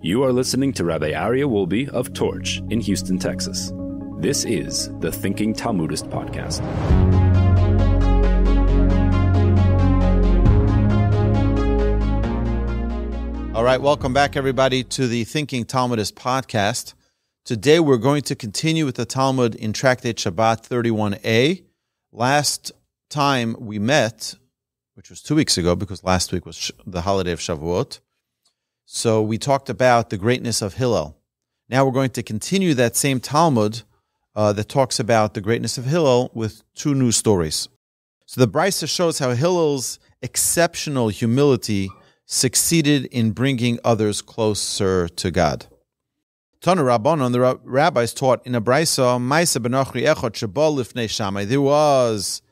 You are listening to Rabbi Aryeh Wolbe of Torch in Houston, Texas. This is the Thinking Talmudist Podcast. All right, welcome back, everybody, to the Thinking Talmudist Podcast. Today we're going to continue with the Talmud in Tractate Shabbat 31a. Last time we met, which was two weeks ago, because last week was the holiday of Shavuot, so we talked about the greatness of Hillel. Now we're going to continue that same Talmud uh, that talks about the greatness of Hillel with two new stories. So the Brisa shows how Hillel's exceptional humility succeeded in bringing others closer to God. Tana Rabbanon, the rabbis taught in a Brisa. There was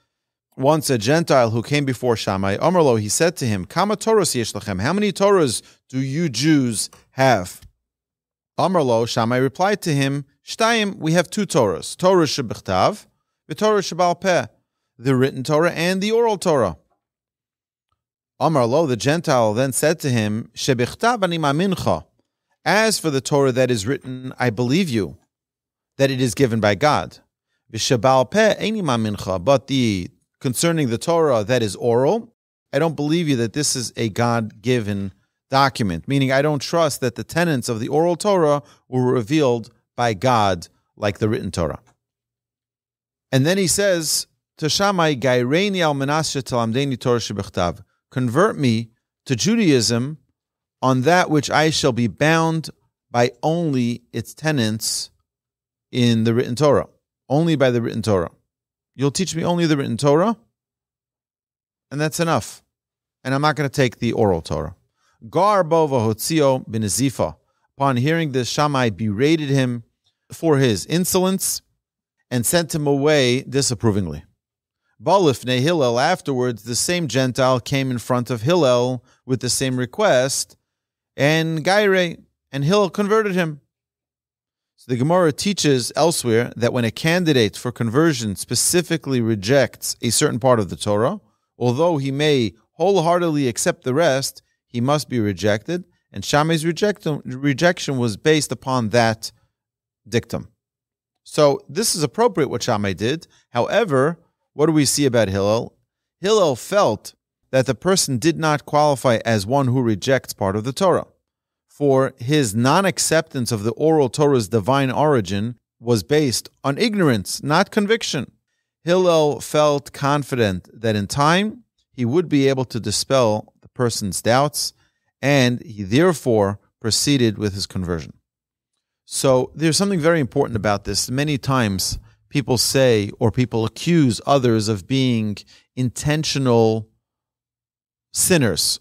once a Gentile who came before Shammai. Omerlo, he said to him, Kama yesh How many Torahs do you Jews have? Amarlo, Shammai replied to him, Shtayim, we have two Torahs, Torah Shebichtav, Torah Shebal Peh, the written Torah and the oral Torah. Amarlo, the Gentile, then said to him, Shebichtav ani mincha. As for the Torah that is written, I believe you, that it is given by God. V'shebal peh eni mincha. But the concerning the Torah that is oral, I don't believe you that this is a God given document, meaning I don't trust that the tenets of the oral Torah were revealed by God like the written Torah. And then he says to convert me to Judaism on that which I shall be bound by only its tenets in the written Torah, only by the written Torah. You'll teach me only the written Torah, and that's enough. And I'm not going to take the oral Torah. Gar Bova Hotzio bin Zifa. Upon hearing this, Shammai berated him for his insolence and sent him away disapprovingly. Balifne Hillel, afterwards, the same Gentile came in front of Hillel with the same request, and Gaire, and Hillel converted him. So the Gemara teaches elsewhere that when a candidate for conversion specifically rejects a certain part of the Torah, although he may wholeheartedly accept the rest, he must be rejected. And Shammai's reject- rejection was based upon that dictum. So this is appropriate what Shammai did. However, what do we see about Hillel? Hillel felt that the person did not qualify as one who rejects part of the Torah. For his non acceptance of the oral Torah's divine origin was based on ignorance, not conviction. Hillel felt confident that in time he would be able to dispel person's doubts, and he therefore proceeded with his conversion. So there's something very important about this. Many times people say or people accuse others of being intentional sinners.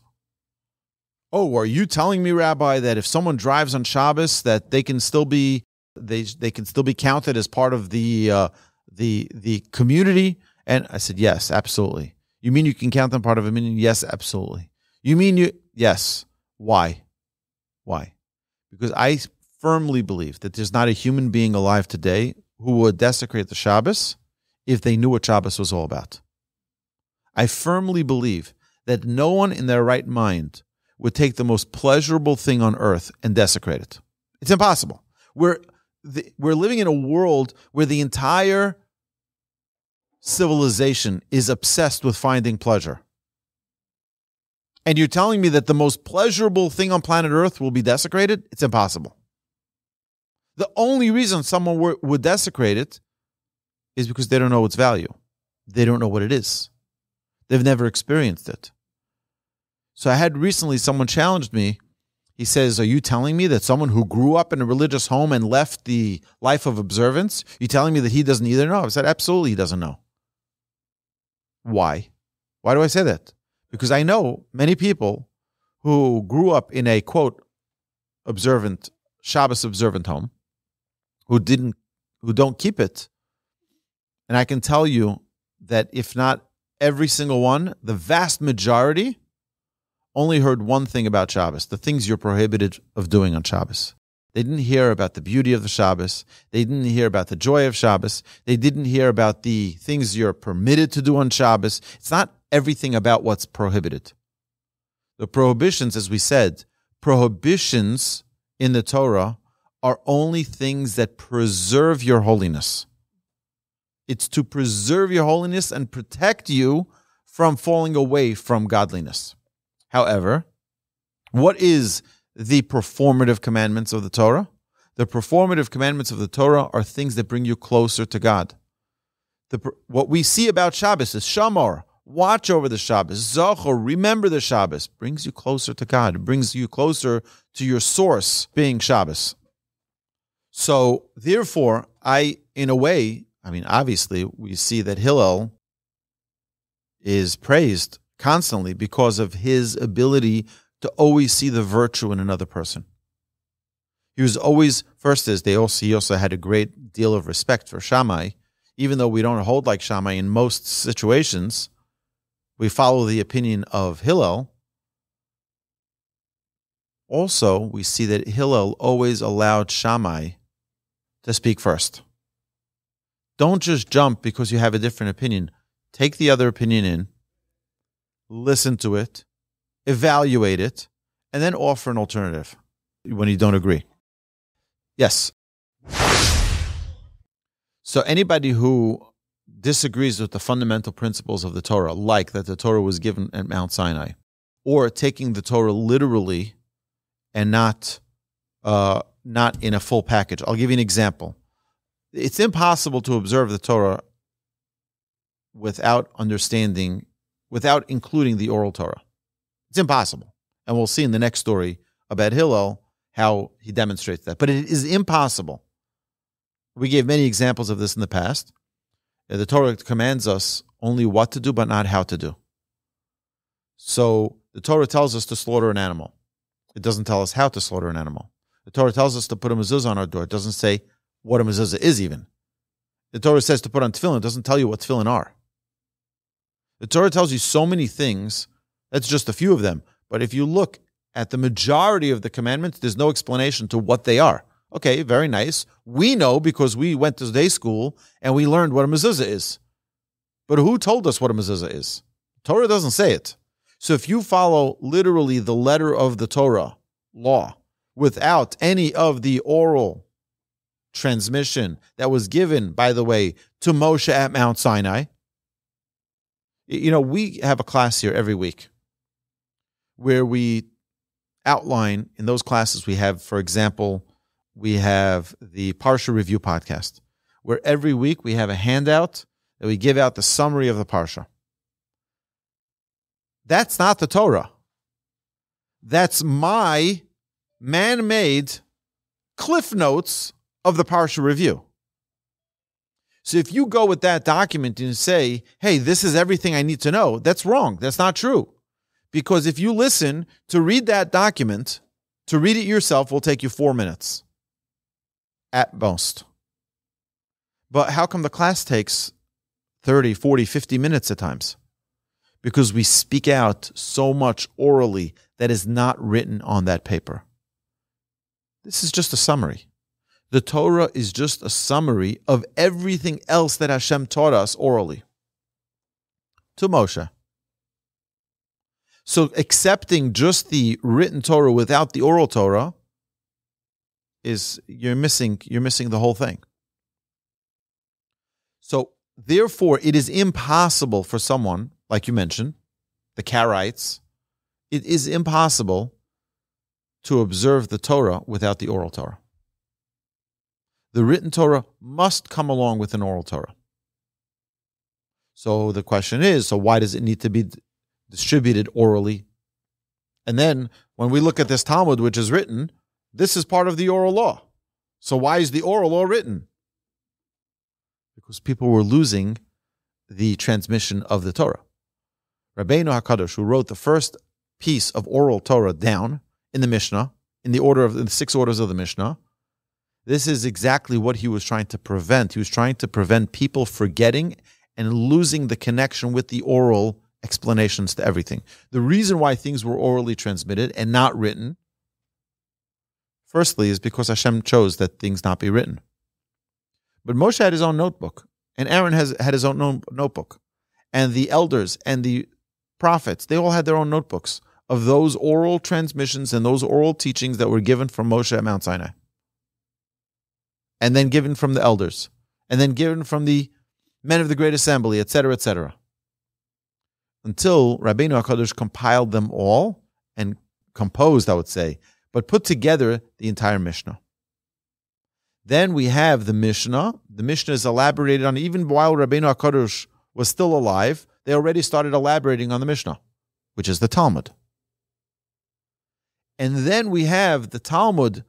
Oh, are you telling me, Rabbi, that if someone drives on Shabbos, that they can still be they they can still be counted as part of the uh, the the community? And I said, yes, absolutely. You mean you can count them part of a community? Yes, absolutely. You mean you? Yes. Why? Why? Because I firmly believe that there's not a human being alive today who would desecrate the Shabbos if they knew what Shabbos was all about. I firmly believe that no one in their right mind would take the most pleasurable thing on earth and desecrate it. It's impossible. We're, the, we're living in a world where the entire civilization is obsessed with finding pleasure and you're telling me that the most pleasurable thing on planet Earth will be desecrated? It's impossible. The only reason someone would desecrate it is because they don't know its value. They don't know what it is. They've never experienced it. So I had recently someone challenged me. He says, Are you telling me that someone who grew up in a religious home and left the life of observance, you telling me that he doesn't either know? I said, Absolutely, he doesn't know. Why? Why do I say that? Because I know many people who grew up in a quote observant Shabbos observant home who didn't who don't keep it. And I can tell you that if not every single one, the vast majority only heard one thing about Shabbos, the things you're prohibited of doing on Shabbos. They didn't hear about the beauty of the Shabbos. They didn't hear about the joy of Shabbos. They didn't hear about the things you're permitted to do on Shabbos. It's not everything about what's prohibited. The prohibitions, as we said, prohibitions in the Torah are only things that preserve your holiness. It's to preserve your holiness and protect you from falling away from godliness. However, what is the performative commandments of the Torah? The performative commandments of the Torah are things that bring you closer to God. The, what we see about Shabbos is Shamar, watch over the Shabbos. Zachor, remember the Shabbos, brings you closer to God, it brings you closer to your source being Shabbos. So, therefore, I, in a way, I mean, obviously, we see that Hillel is praised constantly because of his ability to always see the virtue in another person. He was always first is they also he also had a great deal of respect for Shammai, even though we don't hold like Shammai in most situations. We follow the opinion of Hillel. Also, we see that Hillel always allowed Shammai to speak first. Don't just jump because you have a different opinion. Take the other opinion in, listen to it, evaluate it, and then offer an alternative when you don't agree. Yes. So anybody who disagrees with the fundamental principles of the Torah, like that the Torah was given at Mount Sinai, or taking the Torah literally and not uh, not in a full package. I'll give you an example. It's impossible to observe the Torah without understanding, without including the oral Torah. It's impossible. And we'll see in the next story about Hillel how he demonstrates that. But it is impossible. We gave many examples of this in the past. The Torah commands us only what to do, but not how to do. So the Torah tells us to slaughter an animal. It doesn't tell us how to slaughter an animal. The Torah tells us to put a mezuzah on our door. It doesn't say what a mezuzah is even. The Torah says to put on tefillin. It doesn't tell you what tefillin are. The Torah tells you so many things. That's just a few of them. But if you look at the majority of the commandments, there's no explanation to what they are. Okay, very nice. We know because we went to day school and we learned what a mezuzah is. But who told us what a mezuzah is? Torah doesn't say it. So if you follow literally the letter of the Torah law without any of the oral transmission that was given, by the way, to Moshe at Mount Sinai, you know, we have a class here every week where we outline in those classes we have, for example, we have the Parsha Review podcast, where every week we have a handout that we give out the summary of the Parsha. That's not the Torah. That's my man made cliff notes of the Parsha Review. So if you go with that document and say, hey, this is everything I need to know, that's wrong. That's not true. Because if you listen to read that document, to read it yourself will take you four minutes at most. But how come the class takes 30, 40, 50 minutes at times? Because we speak out so much orally that is not written on that paper. This is just a summary. The Torah is just a summary of everything else that Hashem taught us orally to Moshe. So accepting just the written Torah without the oral Torah is you're missing you're missing the whole thing. So therefore it is impossible for someone like you mentioned, the Karaites, it is impossible to observe the Torah without the oral Torah. The written Torah must come along with an oral Torah. So the question is so why does it need to be distributed orally. And then when we look at this Talmud, which is written, this is part of the oral law. So why is the oral law written? Because people were losing the transmission of the Torah. Rabbeinu Hakadosh, who wrote the first piece of oral Torah down in the Mishnah, in the order of the six orders of the Mishnah, this is exactly what he was trying to prevent. He was trying to prevent people forgetting and losing the connection with the oral explanations to everything. The reason why things were orally transmitted and not written, firstly, is because Hashem chose that things not be written. But Moshe had his own notebook, and Aaron has had his own notebook, and the elders and the prophets, they all had their own notebooks of those oral transmissions and those oral teachings that were given from Moshe at Mount Sinai, and then given from the elders, and then given from the men of the Great Assembly, etc., etc., until Rabbeinu Hakadosh compiled them all and composed, I would say, but put together the entire Mishnah. Then we have the Mishnah. The Mishnah is elaborated on even while Rabbeinu Hakadosh was still alive. They already started elaborating on the Mishnah, which is the Talmud. And then we have the Talmud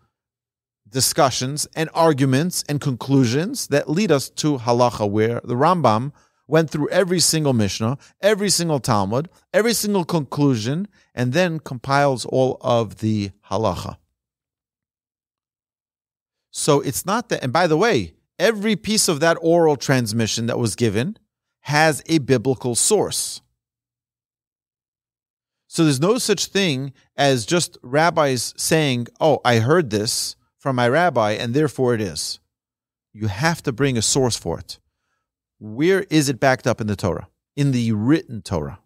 discussions and arguments and conclusions that lead us to halacha, where the Rambam went through every single Mishnah, every single Talmud, every single conclusion, and then compiles all of the halacha. So it's not that, and by the way, every piece of that oral transmission that was given has a biblical source. So there's no such thing as just rabbis saying, oh, I heard this from my rabbi, and therefore it is. You have to bring a source for it. Where is it backed up in the Torah? In the written Torah.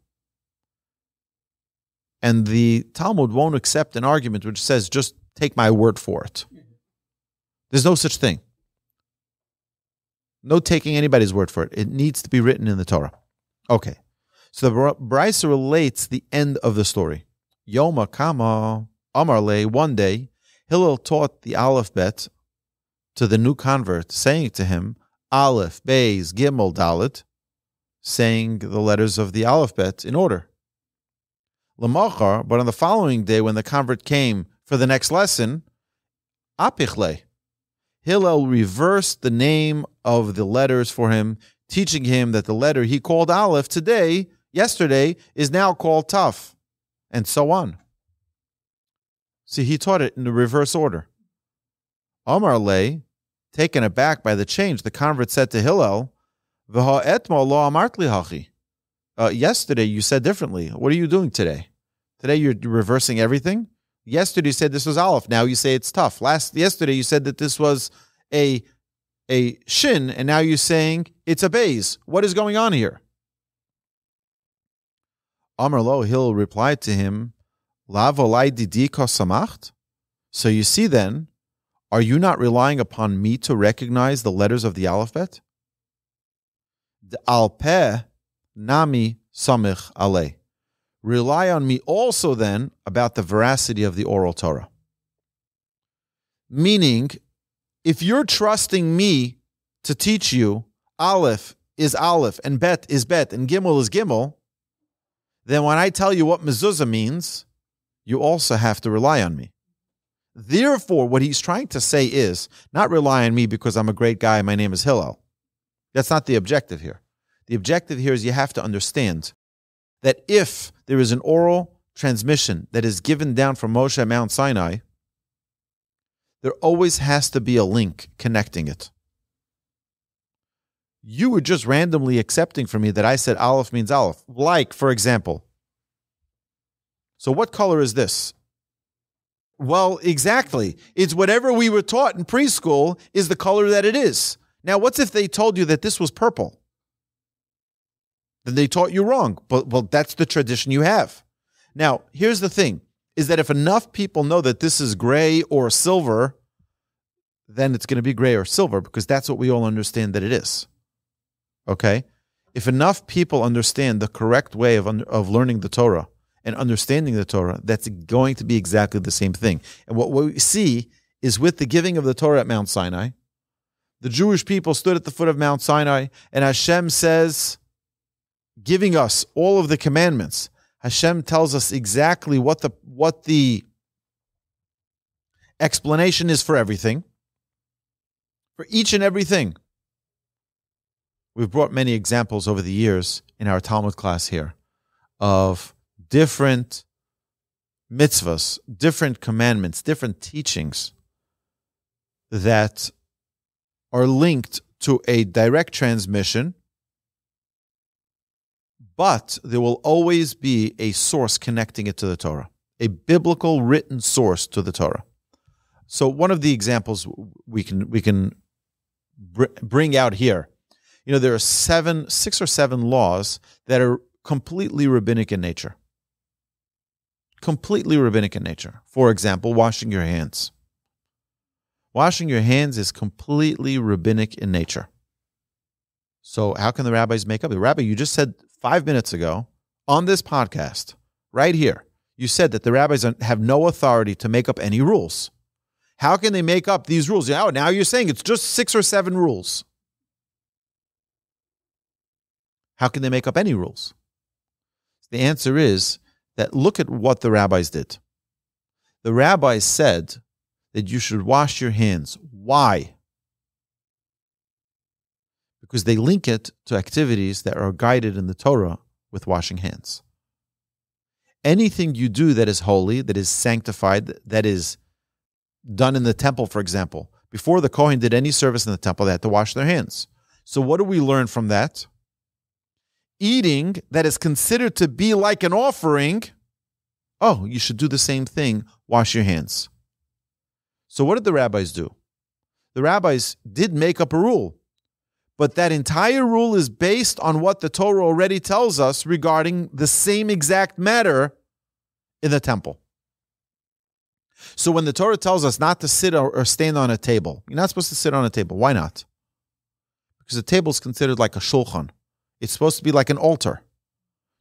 And the Talmud won't accept an argument which says, just take my word for it. There's no such thing. No taking anybody's word for it. It needs to be written in the Torah. Okay. So the Brisa relates the end of the story. Yoma Kama Amarle, one day, Hillel taught the Aleph Bet to the new convert, saying to him, Aleph, Beis, Gimel, Dalet, saying the letters of the Aleph Bet in order. Lamachar, but on the following day, when the convert came for the next lesson, Apichle, Hillel reversed the name of the letters for him, teaching him that the letter he called Aleph today, yesterday, is now called Taf, and so on. See, he taught it in the reverse order. Omar lay, taken aback by the change, the convert said to Hillel, uh, Yesterday you said differently. What are you doing today? Today you're reversing everything? Yesterday you said this was Aleph. Now you say it's Taf. Last yesterday you said that this was a a shin, and now you're saying it's a Beis. What is going on here? Amar Lo Hill replied to him, samacht? So you see then, are you not relying upon me to recognize the letters of the alphabet? The alpeh nami samich ale. Rely on me also then about the veracity of the oral Torah. Meaning, if you're trusting me to teach you Aleph is Aleph and Bet is Bet and Gimel is Gimel, then when I tell you what mezuzah means, you also have to rely on me. Therefore, what he's trying to say is not rely on me because I'm a great guy, my name is Hillel. That's not the objective here. The objective here is you have to understand that if there is an oral transmission that is given down from Moshe at Mount Sinai, there always has to be a link connecting it. You were just randomly accepting from me that I said Aleph means Aleph. Like, for example, so, what color is this? Well, exactly. It's whatever we were taught in preschool is the color that it is. Now, what's if they told you that this was purple? Then they taught you wrong. But well, that's the tradition you have. Now, here's the thing is that if enough people know that this is gray or silver, then it's going to be gray or silver because that's what we all understand that it is. Okay? If enough people understand the correct way of, of learning the Torah, and understanding the Torah, that's going to be exactly the same thing. And what we see is with the giving of the Torah at Mount Sinai, the Jewish people stood at the foot of Mount Sinai, and Hashem says, giving us all of the commandments. Hashem tells us exactly what the what the explanation is for everything, for each and everything. We've brought many examples over the years in our Talmud class here of different mitzvahs, different commandments, different teachings that are linked to a direct transmission, but there will always be a source connecting it to the Torah, a biblical written source to the Torah. So one of the examples we can we can br- bring out here, you know, there are seven, six or seven laws that are completely rabbinic in nature completely rabbinic in nature. For example, washing your hands. Washing your hands is completely rabbinic in nature. So, how can the rabbis make up? The rabbi, you just said five minutes ago on this podcast, right here, you said that the rabbis have no authority to make up any rules. How can they make up these rules? Now, now you're saying it's just six or seven rules. How can they make up any rules? The answer is that look at what the rabbis did. The rabbis said that you should wash your hands. Why? Because they link it to activities that are guided in the Torah with washing hands. Anything you do that is holy, that is sanctified, that is done in the temple, for example, before the Kohen did any service in the temple, they had to wash their hands. So, what do we learn from that? Eating that is considered to be like an offering, oh, you should do the same thing, wash your hands. So, what did the rabbis do? The rabbis did make up a rule, but that entire rule is based on what the Torah already tells us regarding the same exact matter in the temple. So, when the Torah tells us not to sit or stand on a table, you're not supposed to sit on a table. Why not? Because a table is considered like a shulchan. It's supposed to be like an altar.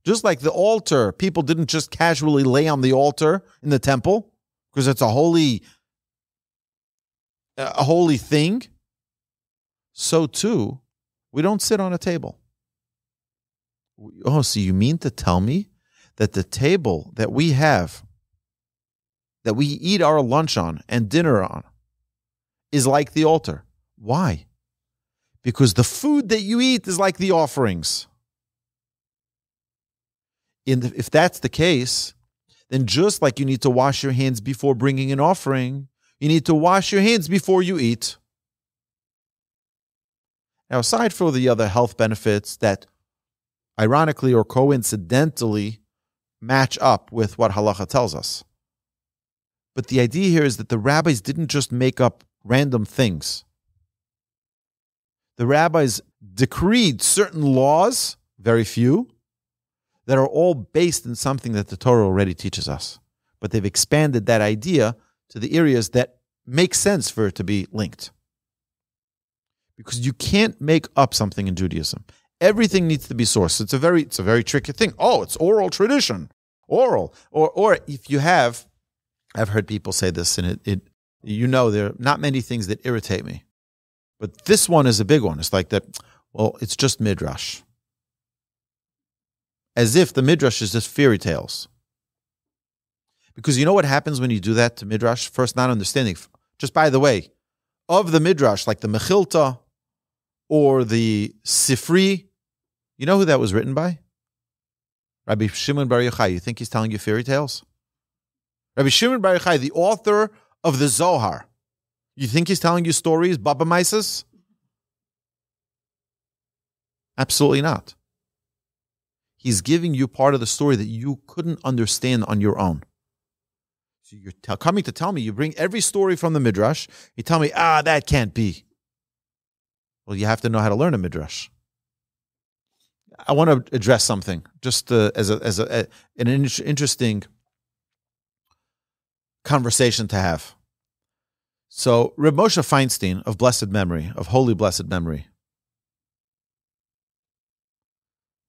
Just like the altar, people didn't just casually lay on the altar in the temple because it's a holy a holy thing. So too, we don't sit on a table. Oh, so you mean to tell me that the table that we have that we eat our lunch on and dinner on is like the altar? Why? Because the food that you eat is like the offerings. The, if that's the case, then just like you need to wash your hands before bringing an offering, you need to wash your hands before you eat. Now, aside from the other health benefits that ironically or coincidentally match up with what halacha tells us, but the idea here is that the rabbis didn't just make up random things the rabbis decreed certain laws, very few, that are all based in something that the Torah already teaches us. But they've expanded that idea to the areas that make sense for it to be linked. Because you can't make up something in Judaism. Everything needs to be sourced. It's a very, it's a very tricky thing. Oh, it's oral tradition, oral, or or if you have, I've heard people say this, and it, it you know, there are not many things that irritate me. But this one is a big one. It's like that, well, it's just midrash. As if the midrash is just fairy tales. Because you know what happens when you do that to midrash? First, not understanding. Just by the way, of the midrash, like the Mechilta or the Sifri, you know who that was written by? Rabbi Shimon Bar Yochai. You think he's telling you fairy tales? Rabbi Shimon Bar Yochai, the author of the Zohar. You think he's telling you stories, bubbe meises? Absolutely not. He's giving you part of the story that you couldn't understand on your own. So you're coming to tell me, you bring every story from the Midrash, you tell me, ah, that can't be. Well, you have to know how to learn a Midrash. I want to address something just uh, as, a, as a, a, an interesting conversation to have. So, Reb Moshe Feinstein of blessed memory, of holy blessed memory,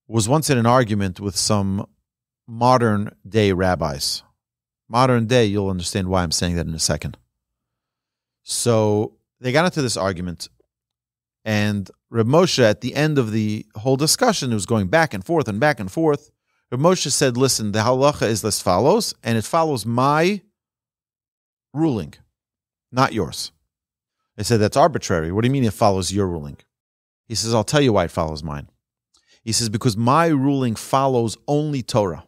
was once in an argument with some modern day rabbis. Modern day, you'll understand why I'm saying that in a second. So they got into this argument, and Reb Moshe, at the end of the whole discussion, it was going back and forth and back and forth. Reb Moshe said, Listen, the halacha is as follows, and it follows my ruling not yours. They said, That's arbitrary. What do you mean it follows your ruling? He says, I'll tell you why it follows mine. He says, Because my ruling follows only Torah.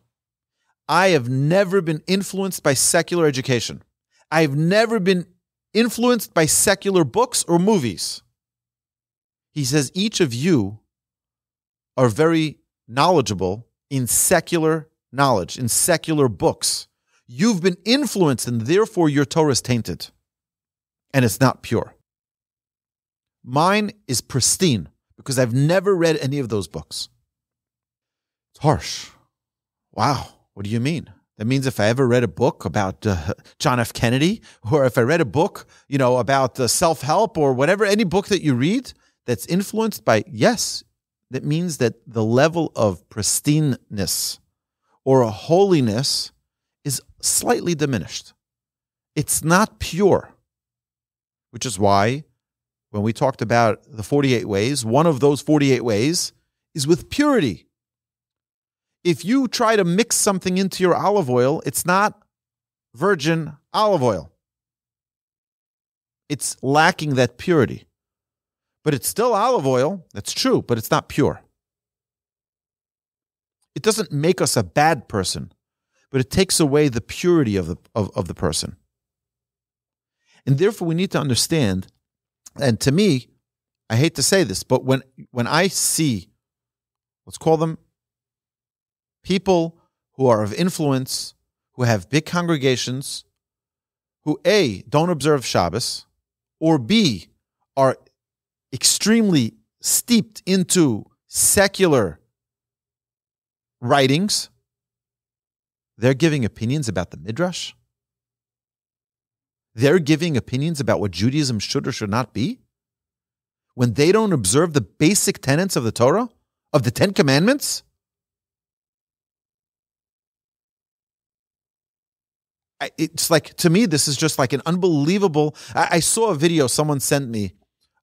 I have never been influenced by secular education. I have never been influenced by secular books or movies. He says, Each of you are very knowledgeable in secular knowledge, in secular books. You've been influenced, and therefore your Torah is tainted and it's not pure. Mine is pristine because I've never read any of those books. It's harsh. Wow. What do you mean? That means if I ever read a book about uh, John F. Kennedy, or if I read a book, you know, about uh, self help or whatever, any book that you read that's influenced by, yes, that means that the level of pristineness or a holiness is slightly diminished. It's not pure, which is why when we talked about the 48 ways, one of those 48 ways is with purity. If you try to mix something into your olive oil, it's not virgin olive oil. It's lacking that purity. But it's still olive oil, that's true, but it's not pure. It doesn't make us a bad person, but it takes away the purity of the, of, of the person. And therefore, we need to understand, and to me, I hate to say this, but when, when I see, let's call them people who are of influence, who have big congregations, who A, don't observe Shabbos, or B, are extremely steeped into secular writings, they're giving opinions about the Midrash. They're giving opinions about what Judaism should or should not be. When they don't observe the basic tenets of the Torah, of the Ten Commandments, it's like to me this is just like an unbelievable I, saw a video someone sent me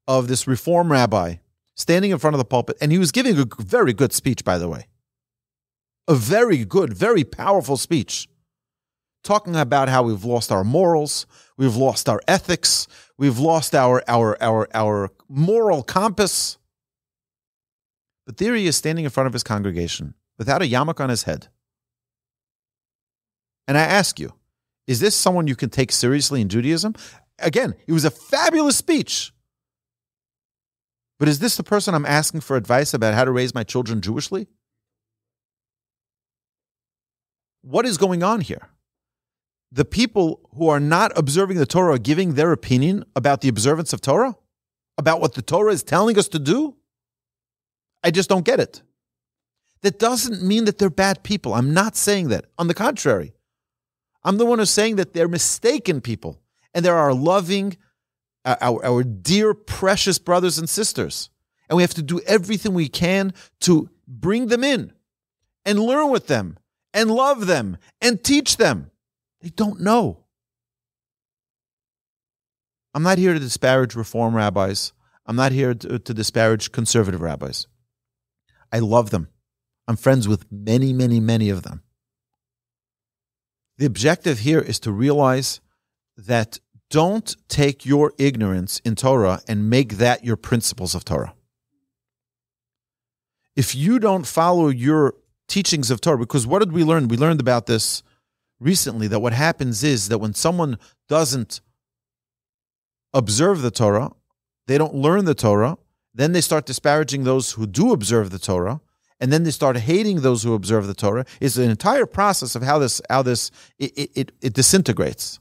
of this reform rabbi standing in front of the pulpit and he was giving a very good speech by the way. A very good, very powerful speech talking about how we've lost our morals, we've lost our ethics, we've lost our our our our moral compass. But there he is standing in front of his congregation without a yarmulke on his head. And I ask you, is this someone you can take seriously in Judaism? Again, it was a fabulous speech. But is this the person I'm asking for advice about how to raise my children Jewishly? what is going on here? The people who are not observing the Torah are giving their opinion about the observance of Torah, about what the Torah is telling us to do. I just don't get it. That doesn't mean that they're bad people. I'm not saying that. On the contrary, I'm the one who's saying that they're mistaken people and there are loving, uh, our, our dear, precious brothers and sisters. And we have to do everything we can to bring them in and learn with them and love them and teach them. They don't know. I'm not here to disparage reform rabbis. I'm not here to, to, disparage conservative rabbis. I love them. I'm friends with many, many, many of them. The objective here is to realize that don't take your ignorance in Torah and make that your principles of Torah. If you don't follow your teachings of Torah. Because what did we learn? We learned about this recently that what happens is that when someone doesn't observe the Torah, they don't learn the Torah, then they start disparaging those who do observe the Torah, and then they start hating those who observe the Torah. It's an entire process of how this how this it, it, it disintegrates.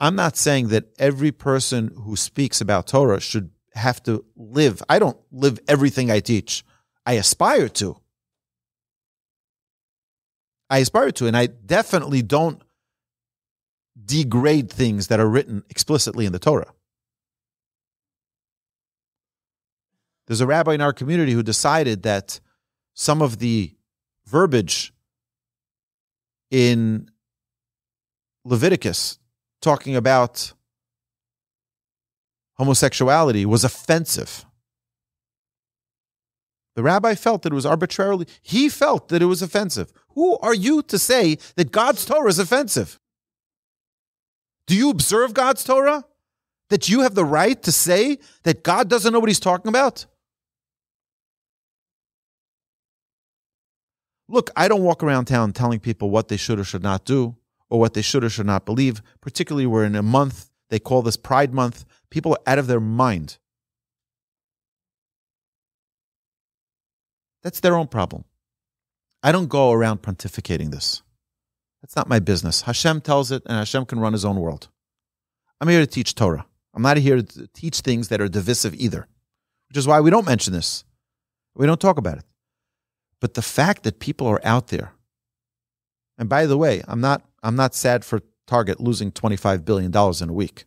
I'm not saying that every person who speaks about Torah should have to live. I don't live everything I teach. I aspire to. I aspire to, and I definitely don't degrade things that are written explicitly in the Torah. There's a rabbi in our community who decided that some of the verbiage in Leviticus talking about homosexuality was offensive. The rabbi felt that it was arbitrarily, he felt that it was offensive. Who are you to say that God's Torah is offensive? Do you observe God's Torah? That you have the right to say that God doesn't know what he's talking about? Look, I don't walk around town telling people what they should or should not do or what they should or should not believe. Particularly, we're in a month, they call this Pride Month. People are out of their mind. That's their own problem. I don't go around pontificating this. That's not my business. Hashem tells it, and Hashem can run his own world. I'm here to teach Torah. I'm not here to teach things that are divisive either, which is why we don't mention this. We don't talk about it. But the fact that people are out there, and by the way, I'm not I'm not sad for Target losing $25 billion in a week.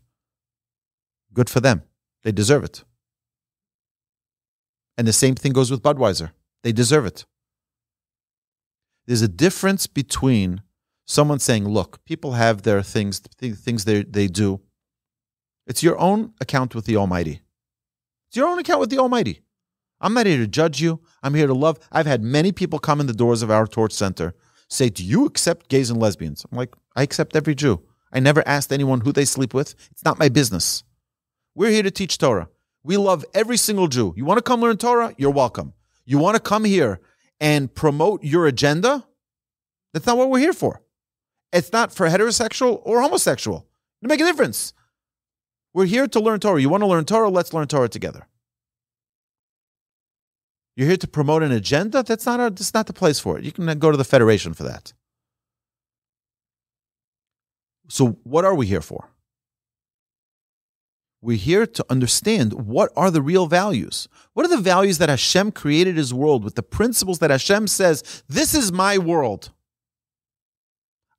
Good for them. They deserve it. And the same thing goes with Budweiser. They deserve it. There's a difference between someone saying, look, people have their things, things they, they do. It's your own account with the Almighty. It's your own account with the Almighty. I'm not here to judge you. I'm here to love. I've had many people come in the doors of our torch center say, Do you accept gays and lesbians? I'm like, I accept every Jew. I never asked anyone who they sleep with. It's not my business. We're here to teach Torah. We love every single Jew. You want to come learn Torah? You're welcome. You want to come here and promote your agenda? That's not what we're here for. It's not for heterosexual or homosexual. To make a difference. We're here to learn Torah. You want to learn Torah? Let's learn Torah together. You're here to promote an agenda? That's not, a, that's not the place for it. You can go to the Federation for that. So, what are we here for? We're here to understand what are the real values. What are the values that Hashem created his world with the principles that Hashem says, this is my world.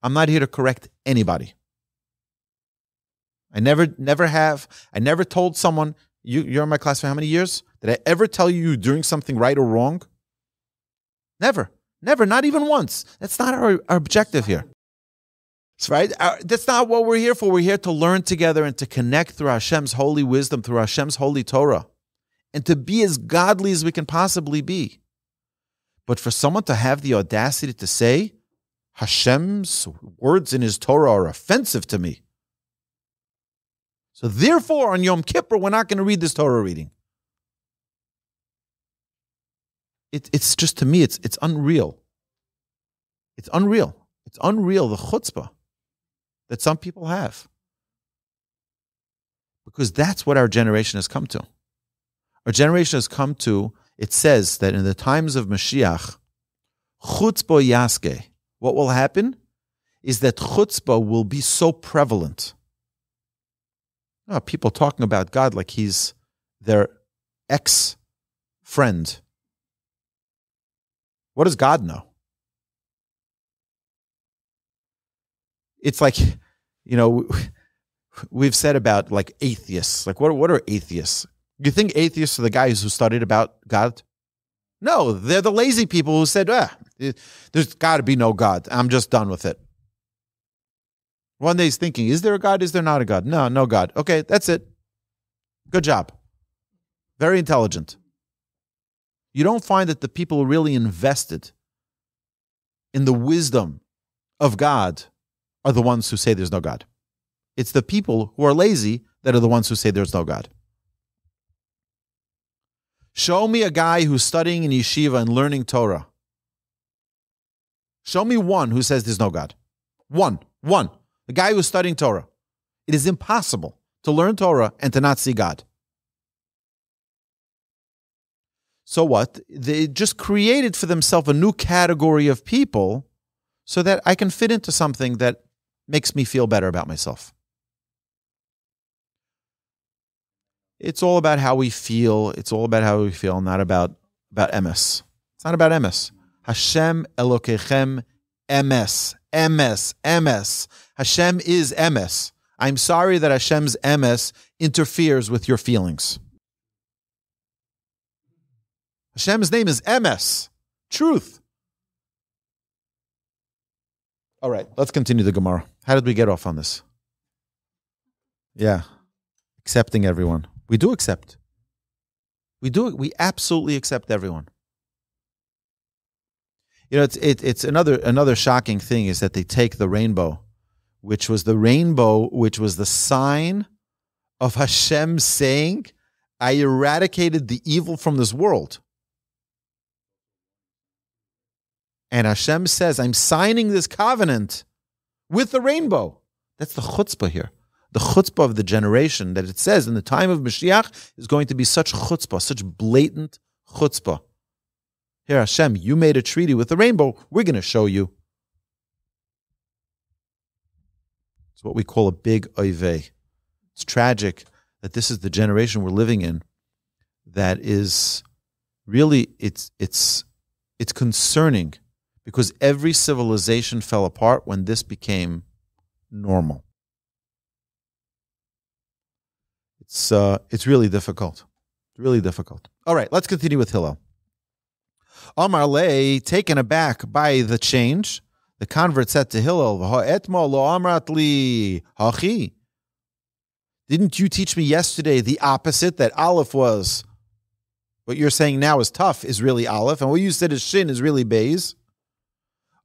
I'm not here to correct anybody. I never, never have. I never told someone, you, you're in my class for how many years? Did I ever tell you you're doing something right or wrong? Never. Never. Not even once. That's not our, our objective here. Right. Uh, that's not what we're here for. We're here to learn together and to connect through Hashem's holy wisdom, through Hashem's holy Torah, and to be as godly as we can possibly be. But for someone to have the audacity to say, Hashem's words in his Torah are offensive to me. So therefore, on Yom Kippur, we're not going to read this Torah reading. It, it's just to me, it's it's unreal. It's unreal. It's unreal the chutzpah that some people have, because that's what our generation has come to. Our generation has come to. It says that in the times of Mashiach, chutzpah yaske. What will happen is that chutzpah will be so prevalent. Oh, people talking about God like he's their ex friend what does God know? It's like, you know, we've said about like atheists. Like, what, what are atheists? You think atheists are the guys who studied about God? No, they're the lazy people who said, ah, there's got to be no God. I'm just done with it. One day he's thinking, is there a God? Is there not a God? No, no God. Okay, that's it. Good job. Very intelligent you don't find that the people really invested in the wisdom of God are the ones who say there's no God. It's the people who are lazy that are the ones who say there's no God. Show me a guy who's studying in yeshiva and learning Torah. Show me one who says there's no God. One. One. The guy who's studying Torah. It is impossible to learn Torah and to not see God. So what? They just created for themselves a new category of people so that I can fit into something that makes me feel better about myself. It's all about how we feel. It's all about how we feel, not about about emes. It's not about emes. Hashem Elokechem emes. emes. emes. Hashem is emes. I'm sorry that Hashem's emes interferes with your feelings. Hashem's name is emes, truth. All right, let's continue the Gemara. How did we get off on this? Yeah, accepting everyone. We do accept. We do. We absolutely accept everyone. You know, it's it, it's another another shocking thing is that they take the rainbow, which was the rainbow, which was the sign of Hashem saying, "I eradicated the evil from this world." And Hashem says, I'm signing this covenant with the rainbow. That's the chutzpah here. The chutzpah of the generation that it says in the time of Mashiach is going to be such chutzpah, such blatant chutzpah. Here, Hashem, you made a treaty with the rainbow. We're going to show you. It's what we call a big oive. It's tragic that this is the generation we're living in that is really, it's, it's, It's concerning because every civilization fell apart when this became normal. It's uh, it's really difficult. Really difficult. All right, let's continue with Hillel. Amar Le, taken aback by the change, the convert said to Hillel, lo. Didn't you teach me yesterday the opposite, that Aleph was what you're saying now is Taf, is really Aleph, and what you said is Shin is really Beis?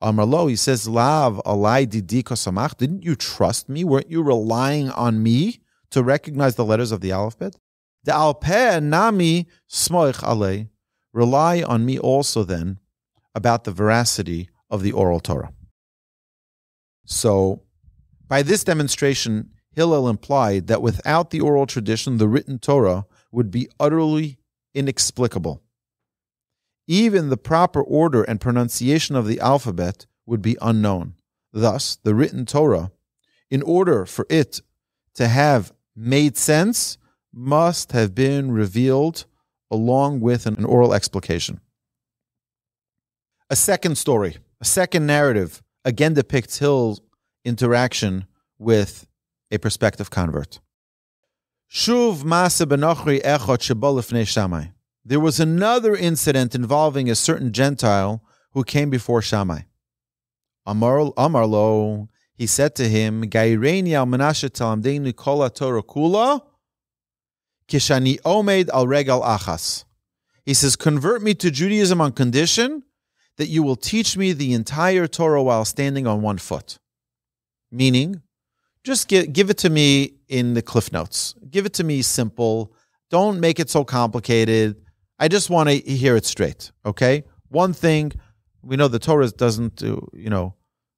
Amar lo, he says, Lav alai didiko samach. Didn't you trust me? Weren't you relying on me to recognize the letters of the alphabet? The alpeh nami smoich alei. Rely on me also then about the veracity of the oral Torah. So, by this demonstration, Hillel implied that without the oral tradition, the written Torah would be utterly inexplicable. Even the proper order and pronunciation of the alphabet would be unknown. Thus, the written Torah, in order for it to have made sense, must have been revealed along with an oral explication. A second story, a second narrative, again depicts Hillel's interaction with a prospective convert. Shuv Masa Benochri Echot Shabolifnei Shammai. There was another incident involving a certain Gentile who came before Shammai. Amar, Amarlo, he said to him, Gaireni al Menashe Talamdeinu Kol Torah Kula Kishani Omed al Regal Achas. He says, Convert me to Judaism on condition that you will teach me the entire Torah while standing on one foot. Meaning, just give, give it to me in the Cliff Notes. Give it to me simple. Don't make it so complicated. I just want to hear it straight. Okay. One thing we know the Torah doesn't do, you know,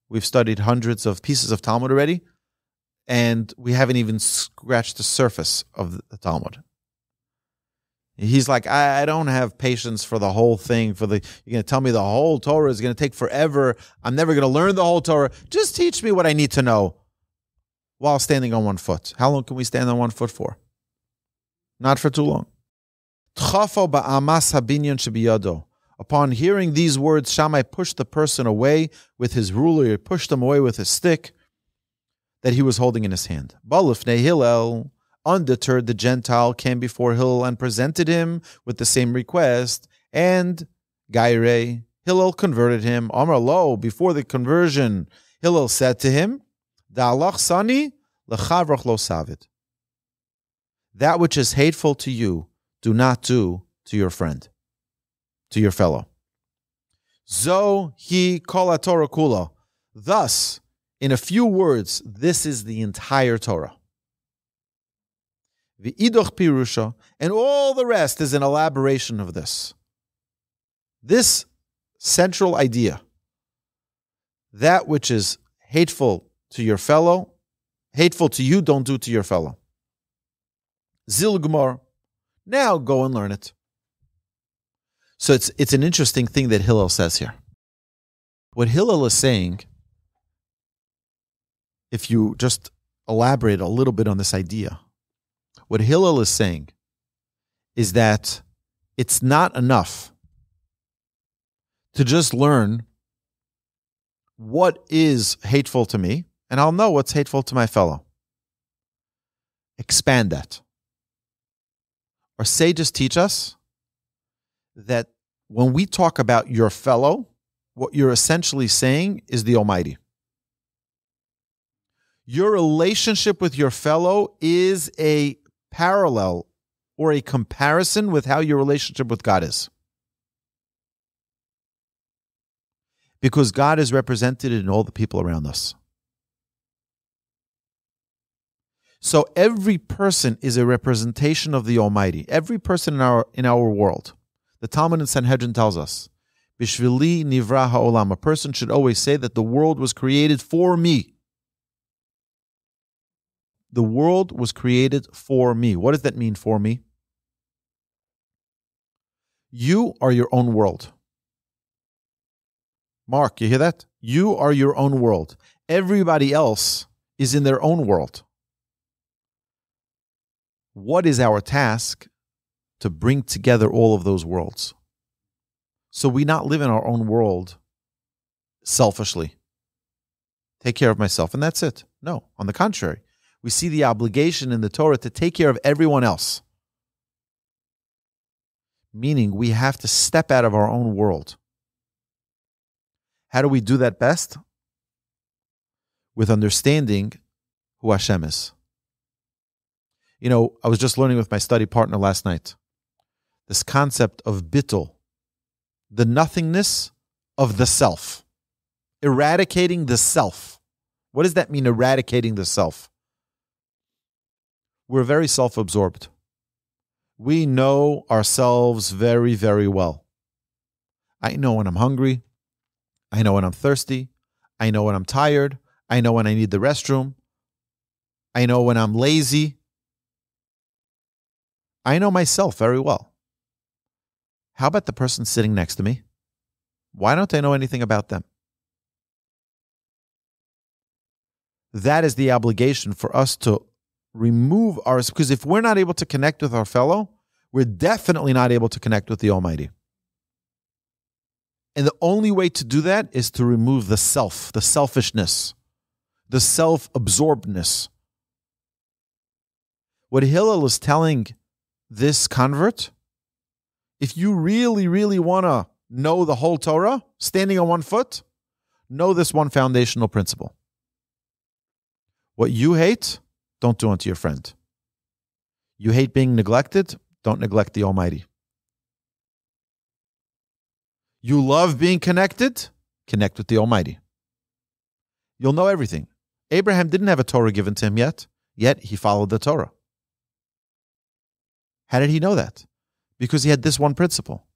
we've studied hundreds of pieces of Talmud already, and we haven't even scratched the surface of the Talmud. He's like, I, I don't have patience for the whole thing. For the you're going to tell me the whole Torah is going to take forever. I'm never going to learn the whole Torah. Just teach me what I need to know while standing on one foot. How long can we stand on one foot for? Not for too long. Upon hearing these words, Shammai pushed the person away with his ruler. He pushed him away with his stick that he was holding in his hand. Balufne Hillel, undeterred, the Gentile came before Hillel and presented him with the same request. And Gaire, Hillel converted him. Amar lo, before the conversion, Hillel said to him, Da'alach sani lechavrach lo savid. That which is hateful to you, do not do to your friend, to your fellow. Zo he kol Torah kula. Thus, in a few words, this is the entire Torah. The idoch pirusha, and all the rest is an elaboration of this. This central idea, that which is hateful to your fellow, hateful to you, don't do to your fellow. Zilgmar. Now go and learn it. So it's it's an interesting thing that Hillel says here. What Hillel is saying, if you just elaborate a little bit on this idea, what Hillel is saying is that it's not enough to just learn what is hateful to me and I'll know what's hateful to my fellow. Expand that. Our sages teach us that when we talk about your fellow, what you're essentially saying is the Almighty. Your relationship with your fellow is a parallel or a comparison with how your relationship with God is. Because God is represented in all the people around us. So every person is a representation of the Almighty. Every person in our in our world. The Talmud and Sanhedrin tells us, Bishvili nivra ha'olam. A person should always say that the world was created for me. The world was created for me. What does that mean for me? You are your own world. Mark, you hear that? You are your own world. Everybody else is in their own world. What is our task to bring together all of those worlds? So we not live in our own world selfishly. Take care of myself and that's it. No, on the contrary, we see the obligation in the Torah to take care of everyone else. Meaning we have to step out of our own world. How do we do that best? With understanding who Hashem is. You know, I was just learning with my study partner last night this concept of bittul, the nothingness of the self, eradicating the self. What does that mean, eradicating the self? We're very self absorbed. We know ourselves very, very well. I know when I'm hungry. I know when I'm thirsty. I know when I'm tired. I know when I need the restroom. I know when I'm lazy. I know myself very well. How about the person sitting next to me? Why don't I know anything about them? That is the obligation for us to remove ours, because if we're not able to connect with our fellow, we're definitely not able to connect with the Almighty. And the only way to do that is to remove the self, the selfishness, the self absorbedness. What Hillel is telling this convert, if you really, really want to know the whole Torah, standing on one foot, know this one foundational principle. What you hate, don't do unto your friend. You hate being neglected, don't neglect the Almighty. You love being connected, connect with the Almighty. You'll know everything. Abraham didn't have a Torah given to him yet, yet he followed the Torah. How did he know that? Because he had this one principle.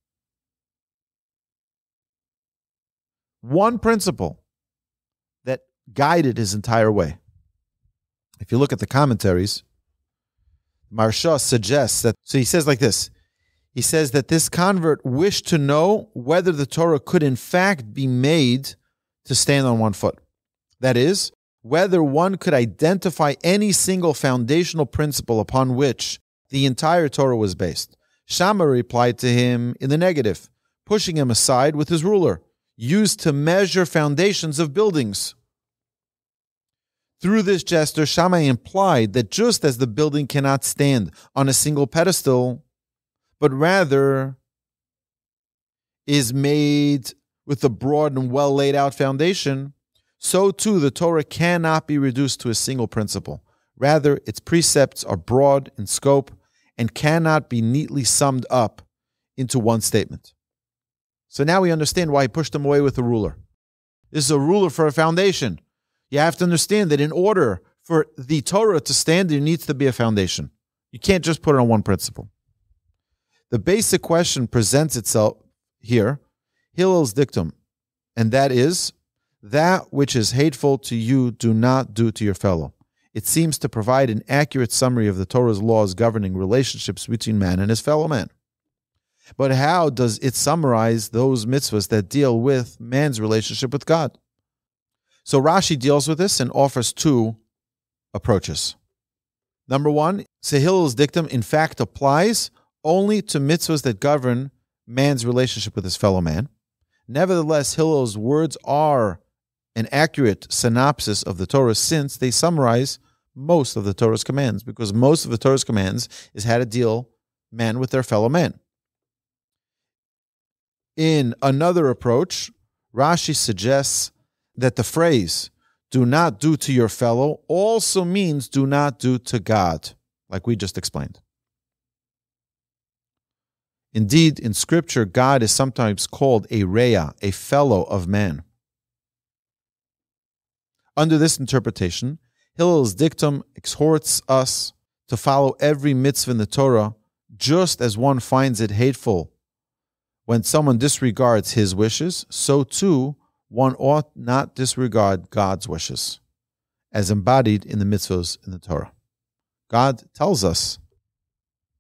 One principle that guided his entire way. If you look at the commentaries, Maharsha suggests that, so he says like this he says that this convert wished to know whether the Torah could in fact be made to stand on one foot. That is, whether one could identify any single foundational principle upon which the entire Torah was based. Shammai replied to him in the negative, pushing him aside with his ruler, used to measure foundations of buildings. Through this gesture, Shammai implied that just as the building cannot stand on a single pedestal, but rather is made with a broad and well laid out foundation, so too the Torah cannot be reduced to a single principle. Rather, its precepts are broad in scope and cannot be neatly summed up into one statement. So now we understand why he pushed them away with a ruler. This is a ruler for a foundation. You have to understand that in order for the Torah to stand, there needs to be a foundation. You can't just put it on one principle. The basic question presents itself here, Hillel's dictum, and that is that which is hateful to you, do not do to your fellow. It seems to provide an accurate summary of the Torah's laws governing relationships between man and his fellow man. But how does it summarize those mitzvahs that deal with man's relationship with God? So Rashi deals with this and offers two approaches. Number one, Sehil's dictum in fact applies only to mitzvahs that govern man's relationship with his fellow man. Nevertheless, Hillel's words are an accurate synopsis of the Torah since they summarize most of the Torah's commands, because most of the Torah's commands is how to deal men with their fellow men. In another approach, Rashi suggests that the phrase, do not do to your fellow, also means do not do to God, like we just explained. Indeed, in Scripture, God is sometimes called a Rea, a fellow of man. Under this interpretation, Hillel's dictum exhorts us to follow every mitzvah in the Torah just as one finds it hateful when someone disregards his wishes, so too one ought not disregard God's wishes, as embodied in the mitzvahs in the Torah. God tells us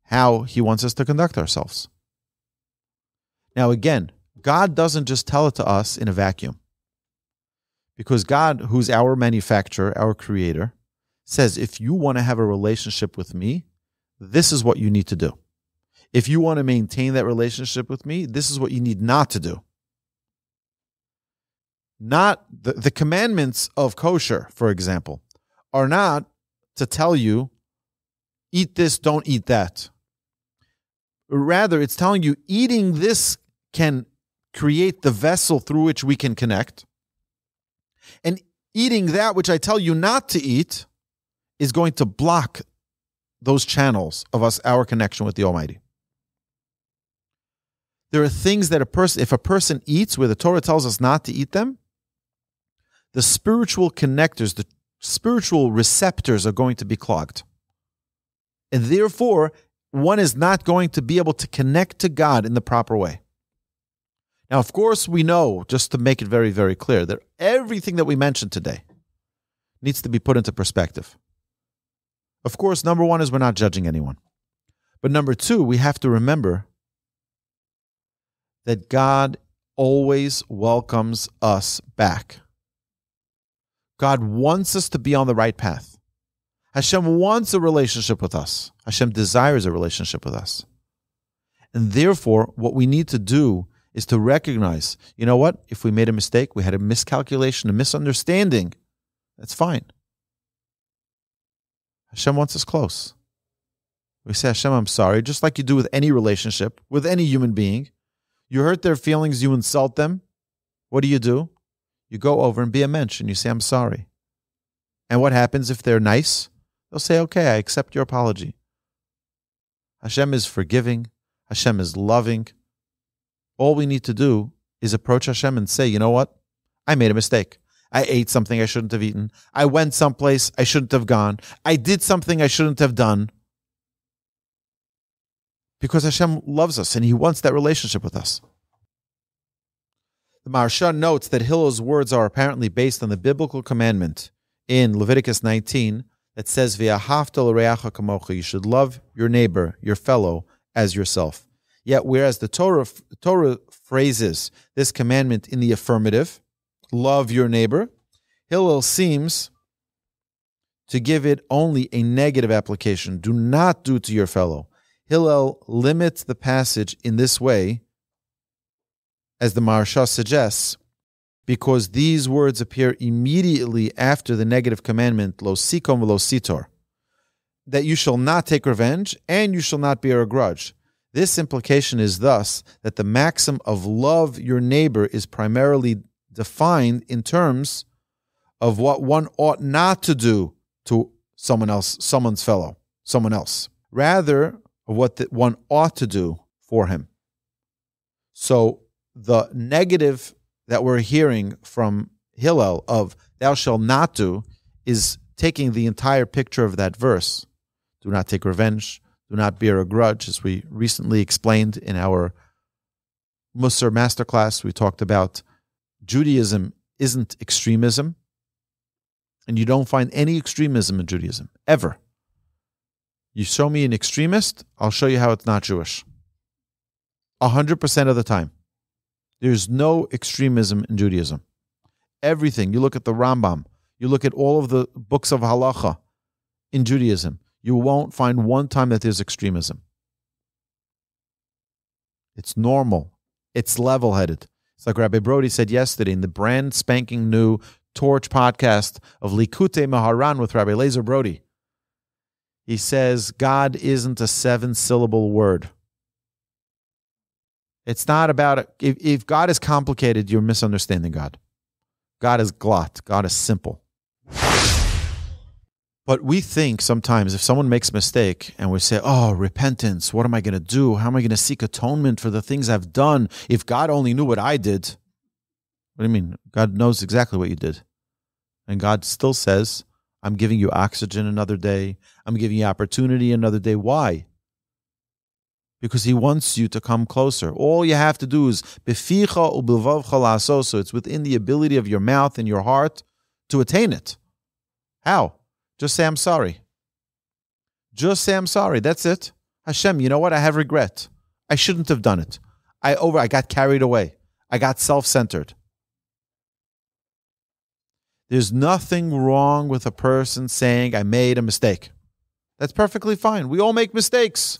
how He wants us to conduct ourselves. Now, again, God doesn't just tell it to us in a vacuum. Because God, who's our manufacturer, our creator, says, if you want to have a relationship with me, this is what you need to do. if you want to maintain that relationship with me, this is what you need not to do. Not the, the commandments of kosher, for example, are not to tell you, eat this, don't eat that. Rather, it's telling you eating this can create the vessel through which we can connect. Eating that which I tell you not to eat is going to block those channels of us, our connection with the Almighty. There are things that a person, if a person eats where the Torah tells us not to eat them, the spiritual connectors, the spiritual receptors are going to be clogged. And therefore, one is not going to be able to connect to God in the proper way. Now, of course, we know, just to make it very, very clear, that everything that we mentioned today needs to be put into perspective. Of course, number one is we're not judging anyone. But number two, we have to remember that God always welcomes us back. God wants us to be on the right path. Hashem wants a relationship with us. Hashem desires a relationship with us. And therefore, what we need to do is to recognize, you know what? If we made a mistake, we had a miscalculation, a misunderstanding, that's fine. Hashem wants us close. We say, Hashem, I'm sorry, just like you do with any relationship, with any human being. You hurt their feelings, you insult them. What do you do? You go over and be a mensch and you say, I'm sorry. And what happens if they're nice? They'll say, Okay, I accept your apology. Hashem is forgiving, Hashem is loving. All we need to do is approach Hashem and say, You know what? I made a mistake. I ate something I shouldn't have eaten. I went someplace I shouldn't have gone. I did something I shouldn't have done. Because Hashem loves us and He wants that relationship with us. The Maharsha notes that Hillel's words are apparently based on the biblical commandment in Leviticus 19 that says, kamocha, you should love your neighbor, your fellow, as yourself. Yet, whereas the Torah, Torah phrases this commandment in the affirmative, love your neighbor, Hillel seems to give it only a negative application. Do not do to your fellow. Hillel limits the passage in this way as the Maharsha suggests, because these words appear immediately after the negative commandment, lo sikom lo sitor, that you shall not take revenge and you shall not bear a grudge. This implication is thus that the maxim of love your neighbor is primarily defined in terms of what one ought not to do to someone else, someone's fellow, someone else, rather of what the, one ought to do for him. So the negative that we're hearing from Hillel of thou shalt not do is taking the entire picture of that verse. Do not take revenge, do not bear a grudge, as we recently explained in our Musar masterclass. We talked about Judaism isn't extremism, and you don't find any extremism in Judaism, ever. You show me an extremist, I'll show you how it's not Jewish. 100% of the time. There's no extremism in Judaism. Everything, you look at the Rambam, you look at all of the books of halacha in Judaism, you won't find one time that there's extremism. It's normal, it's level headed. It's like Rabbi Brody said yesterday in the brand spanking new Torch podcast of Likutei Moharan with Rabbi Lazer Brody. He says, God isn't a seven syllable word. It's not about if, if God is complicated, you're misunderstanding God. God is glot. God is simple. But we think sometimes if someone makes a mistake and we say, Oh, repentance, what am I going to do? How am I going to seek atonement for the things I've done? If God only knew what I did. What do you mean? God knows exactly what you did. And God still says, I'm giving you oxygen another day. I'm giving you opportunity another day. Why? because he wants you to come closer. All you have to do is so it's within the ability of your mouth and your heart to attain it. How? Just say I'm sorry. Just say I'm sorry. That's it. Hashem, you know what? I have regret. I shouldn't have done it. I over I got carried away. I got self-centered. There's nothing wrong with a person saying I made a mistake. That's perfectly fine. We all make mistakes.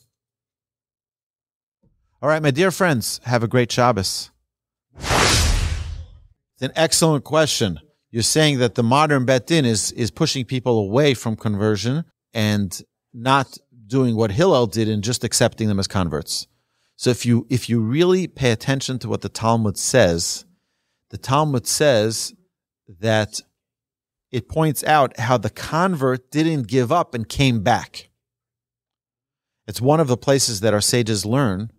All right, my dear friends, have a great Shabbos. It's an excellent question. You're saying that the modern bet din is, is pushing people away from conversion and not doing what Hillel did and just accepting them as converts. So if you if you really pay attention to what the Talmud says, the Talmud says that it points out how the convert didn't give up and came back. It's one of the places that our sages learn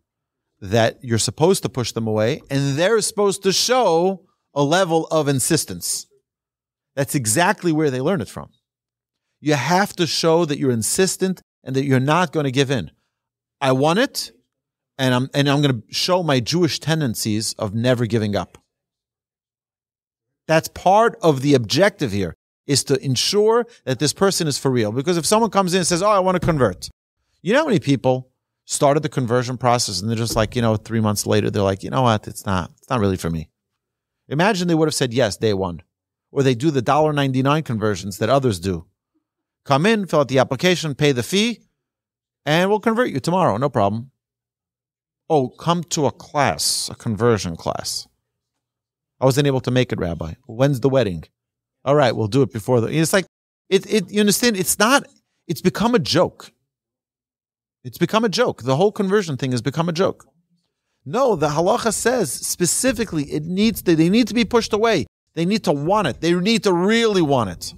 that you're supposed to push them away and they're supposed to show a level of insistence. That's exactly where they learn it from. You have to show that you're insistent and that you're not going to give in. I want it, and I'm and I'm going to show my Jewish tendencies of never giving up. That's part of the objective here is to ensure that this person is for real. Because if someone comes in and says, "Oh, I want to convert," you know how many people started the conversion process and they're just like, you know, three months later they're like, you know what, it's not, it's not really for me. Imagine they would have said yes day one, or they do the dollar ninety nine conversions that others do. Come in, fill out the application, pay the fee, and we'll convert you tomorrow. No problem. Oh, come to a class, a conversion class. I wasn't able to make it, Rabbi. When's the wedding? All right, we'll do it before the. It's like it. It. You understand? It's not. It's become a joke. It's become a joke. The whole conversion thing has become a joke. No, the halacha says specifically it needs they need to be pushed away. They need to want it. They need to really want it.